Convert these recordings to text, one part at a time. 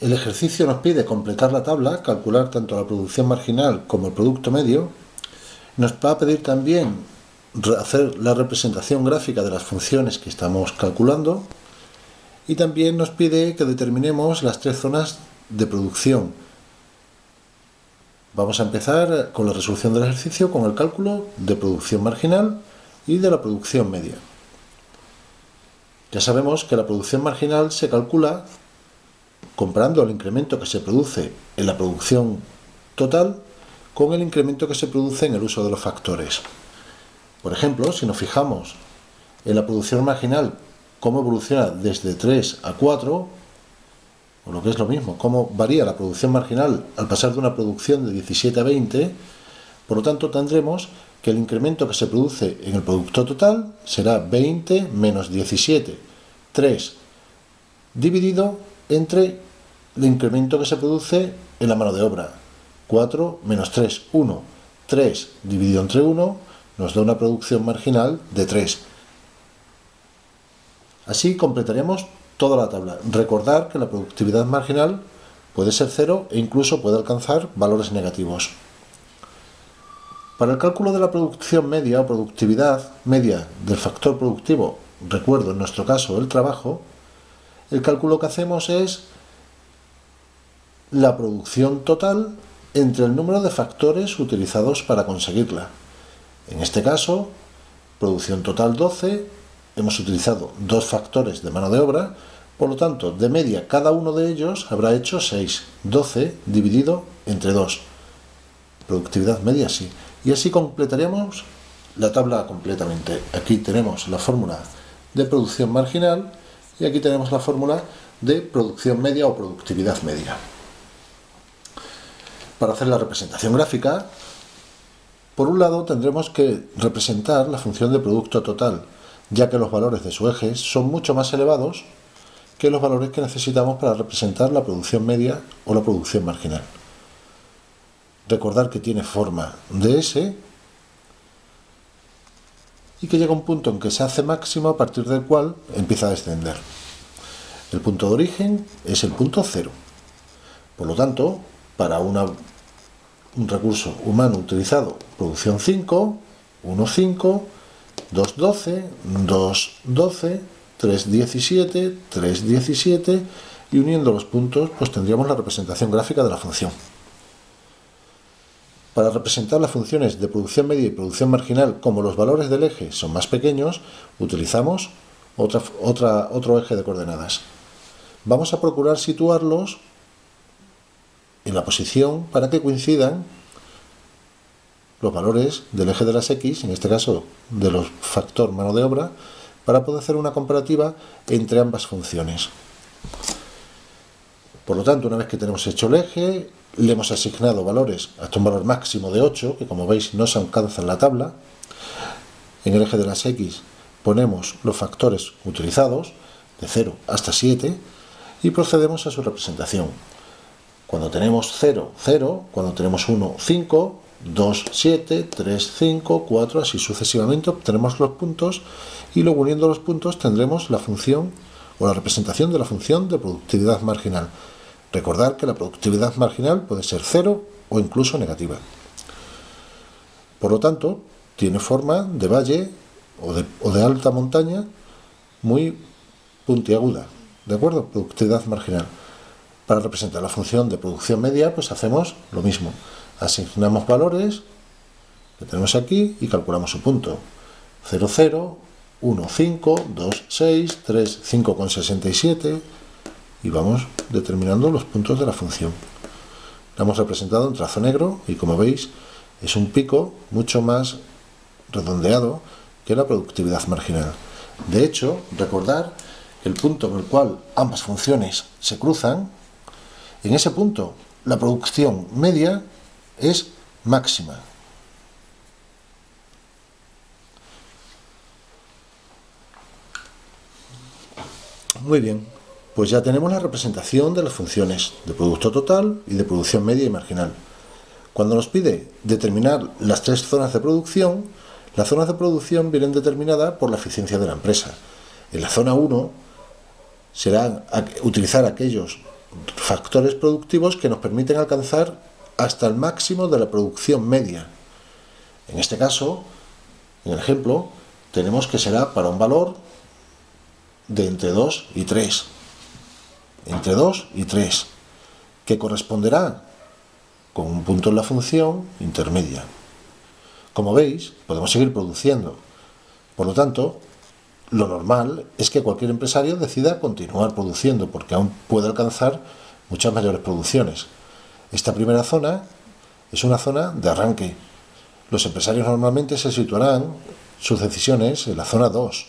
el ejercicio nos pide completar la tabla, calcular tanto la producción marginal como el producto medio. Nos va a pedir también hacer la representación gráfica de las funciones que estamos calculando y también nos pide que determinemos las tres zonas de producción. Vamos a empezar con la resolución del ejercicio con el cálculo de producción marginal y de la producción media. Ya sabemos que la producción marginal se calcula comparando el incremento que se produce en la producción total con el incremento que se produce en el uso de los factores. Por ejemplo, si nos fijamos en la producción marginal, cómo evoluciona desde 3 a 4, o lo que es lo mismo, cómo varía la producción marginal al pasar de una producción de 17 a 20, por lo tanto tendremos que el incremento que se produce en el producto total será 20 menos 17, 3, dividido entre el incremento que se produce en la mano de obra, 4 menos 3, 1, 3 dividido entre 1 nos da una producción marginal de 3. Así completaríamos toda la tabla. Recordar que la productividad marginal puede ser cero e incluso puede alcanzar valores negativos. Para el cálculo de la producción media o productividad media del factor productivo, recuerdo en nuestro caso el trabajo, el cálculo que hacemos es la producción total entre el número de factores utilizados para conseguirla. En este caso, producción total 12, hemos utilizado dos factores de mano de obra, por lo tanto, de media cada uno de ellos habrá hecho 6, 12 dividido entre 2. Productividad media sí. Y así completaríamos la tabla completamente. Aquí tenemos la fórmula de producción marginal y aquí tenemos la fórmula de producción media o productividad media. Para hacer la representación gráfica, por un lado, tendremos que representar la función de producto total, ya que los valores de su eje son mucho más elevados que los valores que necesitamos para representar la producción media o la producción marginal. Recordar que tiene forma de S y que llega un punto en que se hace máximo a partir del cual empieza a descender. El punto de origen es el punto cero. Por lo tanto, para una un recurso humano utilizado, producción 5, 1, 5, 2, 12, 2, 12, 3, 17, 3, 17 y uniendo los puntos pues tendríamos la representación gráfica de la función. Para representar las funciones de producción media y producción marginal como los valores del eje son más pequeños, utilizamos otra, otra, otro eje de coordenadas. Vamos a procurar situarlos en la posición para que coincidan los valores del eje de las X, en este caso de los factor mano de obra, para poder hacer una comparativa entre ambas funciones. Por lo tanto, una vez que tenemos hecho el eje, le hemos asignado valores hasta un valor máximo de 8, que como veis no se alcanza en la tabla. En el eje de las X ponemos los factores utilizados, de 0 hasta 7, y procedemos a su representación. Cuando tenemos 0, 0, cuando tenemos 1, 5, 2, 7, 3, 5, 4, así sucesivamente obtenemos los puntos y luego uniendo los puntos tendremos la función o la representación de la función de productividad marginal. Recordar que la productividad marginal puede ser cero o incluso negativa. Por lo tanto, tiene forma de valle o de, o de alta montaña muy puntiaguda. ¿De acuerdo? Productividad marginal. Para representar la función de producción media, pues hacemos lo mismo. Asignamos valores que tenemos aquí y calculamos su punto. 0, 0, 1, 5, 2, 6, 3, 5,67 y vamos determinando los puntos de la función. La hemos representado en trazo negro y como veis es un pico mucho más redondeado que la productividad marginal. De hecho, recordar que el punto en el cual ambas funciones se cruzan en ese punto, la producción media es máxima. Muy bien, pues ya tenemos la representación de las funciones de producto total y de producción media y marginal. Cuando nos pide determinar las tres zonas de producción, las zonas de producción vienen determinadas por la eficiencia de la empresa. En la zona 1 será utilizar aquellos factores productivos que nos permiten alcanzar hasta el máximo de la producción media. En este caso, en el ejemplo, tenemos que será para un valor de entre 2 y 3. Entre 2 y 3, que corresponderá con un punto en la función intermedia. Como veis, podemos seguir produciendo. Por lo tanto, lo normal es que cualquier empresario decida continuar produciendo porque aún puede alcanzar muchas mayores producciones. Esta primera zona es una zona de arranque. Los empresarios normalmente se situarán sus decisiones en la zona 2,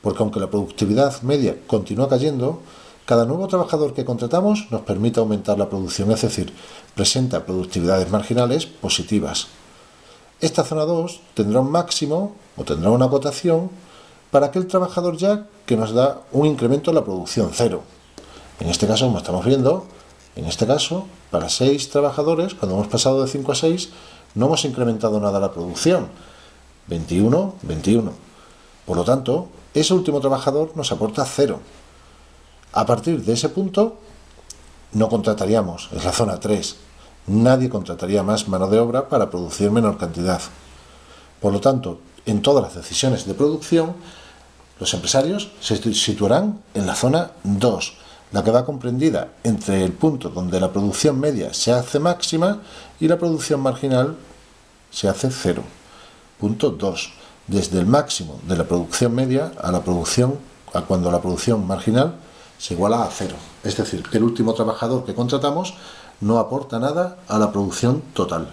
porque aunque la productividad media continúa cayendo, cada nuevo trabajador que contratamos nos permite aumentar la producción, es decir, presenta productividades marginales positivas. Esta zona 2 tendrá un máximo o tendrá una cotación para aquel trabajador ya que nos da un incremento en la producción cero. En este caso, como estamos viendo, en este caso, para 6 trabajadores, cuando hemos pasado de 5 a 6, no hemos incrementado nada la producción. 21, 21. Por lo tanto, ese último trabajador nos aporta cero. A partir de ese punto, no contrataríamos, es la zona 3. Nadie contrataría más mano de obra para producir menor cantidad. Por lo tanto, en todas las decisiones de producción, los empresarios se situarán en la zona 2, la que va comprendida entre el punto donde la producción media se hace máxima y la producción marginal se hace cero. Punto 2. Desde el máximo de la producción media a la producción a cuando la producción marginal se iguala a cero. Es decir, que el último trabajador que contratamos no aporta nada a la producción total.